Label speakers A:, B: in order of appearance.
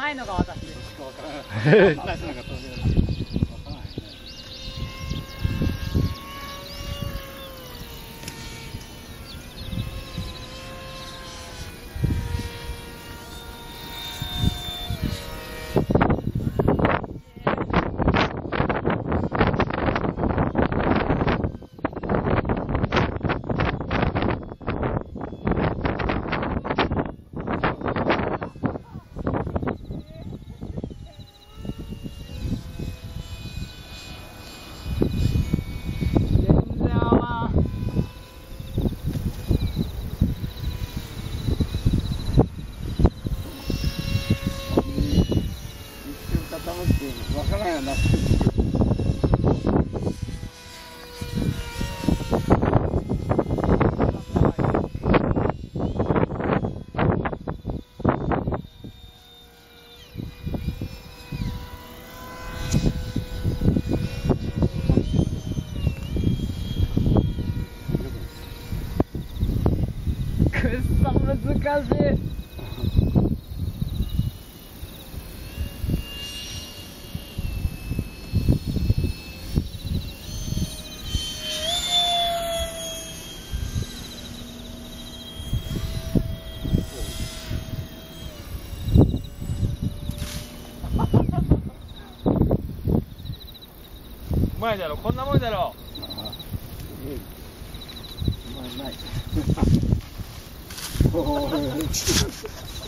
A: 前のが
B: 私 です。Bakalım Kız sallasın
C: kazı. まいだろこんなもんだろ。
A: うまいうまい。